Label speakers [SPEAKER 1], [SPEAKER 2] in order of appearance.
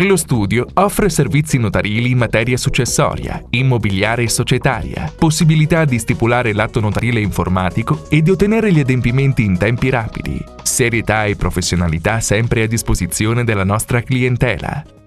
[SPEAKER 1] Lo studio offre servizi notarili in materia successoria, immobiliare e societaria, possibilità di stipulare l'atto notarile informatico e di ottenere gli adempimenti in tempi rapidi, serietà e professionalità sempre a disposizione della nostra clientela.